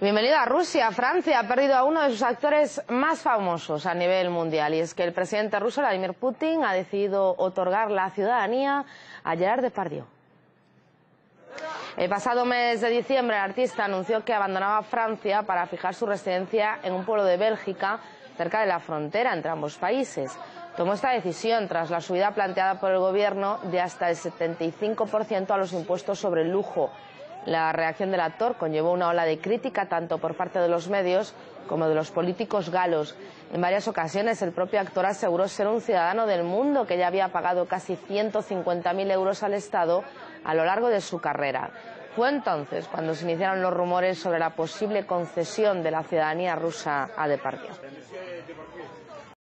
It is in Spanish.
Bienvenido a Rusia. Francia ha perdido a uno de sus actores más famosos a nivel mundial. Y es que el presidente ruso, Vladimir Putin, ha decidido otorgar la ciudadanía a Gerard Depardieu. El pasado mes de diciembre, el artista anunció que abandonaba Francia para fijar su residencia en un pueblo de Bélgica, cerca de la frontera entre ambos países. Tomó esta decisión tras la subida planteada por el gobierno de hasta el 75% a los impuestos sobre el lujo la reacción del actor conllevó una ola de crítica tanto por parte de los medios como de los políticos galos. En varias ocasiones el propio actor aseguró ser un ciudadano del mundo que ya había pagado casi 150.000 euros al Estado a lo largo de su carrera. Fue entonces cuando se iniciaron los rumores sobre la posible concesión de la ciudadanía rusa a Depardieu.